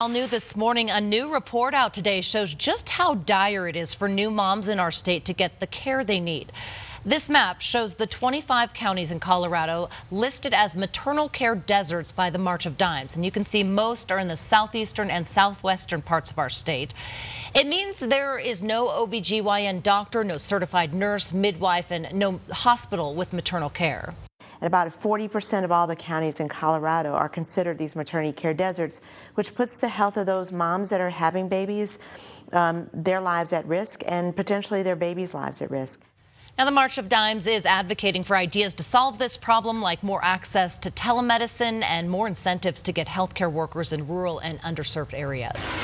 All new this morning, a new report out today shows just how dire it is for new moms in our state to get the care they need. This map shows the 25 counties in Colorado listed as maternal care deserts by the March of Dimes. And you can see most are in the southeastern and southwestern parts of our state. It means there is no OBGYN doctor, no certified nurse, midwife, and no hospital with maternal care. And about 40% of all the counties in Colorado are considered these maternity care deserts, which puts the health of those moms that are having babies, um, their lives at risk, and potentially their babies' lives at risk. Now, the March of Dimes is advocating for ideas to solve this problem, like more access to telemedicine and more incentives to get healthcare workers in rural and underserved areas.